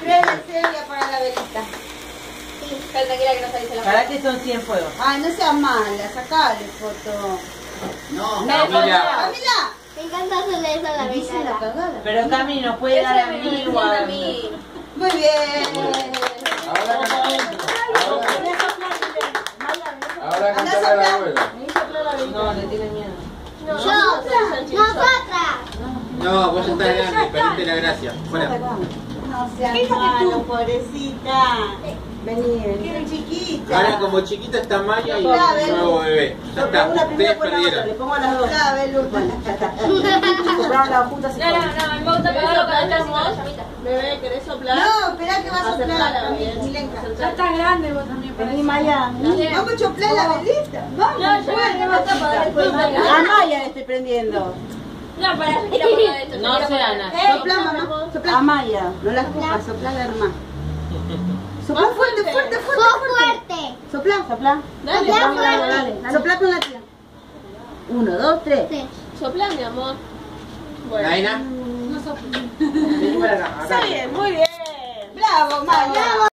Tres estrellas para la velita. Que que son 100 fuegos. Ay, no seas mala, sacale foto. No, no, Camila. Me encanta hacerle eso a la velita. Pero Cami no puede dar a mí igual. Muy bien. Ahora Ahora, ahora la abuela. No, le tiene miedo. No, vos estás grande, perdiste la gracia. Fuera. No seas malo, pobrecita. Vení, vení. chiquita. Ahora como chiquita está Maya y el nuevo bebé. Ya está, ustedes otra, le perdieron. pongo las dos. Ya, ven, Lu. Bueno, ya está. Compraron las juntas y No, no, no, me gusta pegarlo sin la llamita. Bebé, ¿querés soplar? No, esperá que vas a soplar. Ya estás grande vos también. Vení, Maya. Vamos a choplar la velita. Vamos, No, yo me voy a tapar después. A Maya le estoy prendiendo. No, para, quiero poner esto. No sé, Ana. Sopla, mamá. Sopla. A Maya. No la escupas, sopla la hermana. Sopla fuerte, fuerte, fuerte. Sos fuerte. Sopla, sopla. Dale, Sopla, fuerte. dale, dale. Sopla con la tía. Uno, dos, tres. Sí. Sopla, mi amor. Bueno. Naina, No acá. Está bien, muy bien. Bravo, Maya.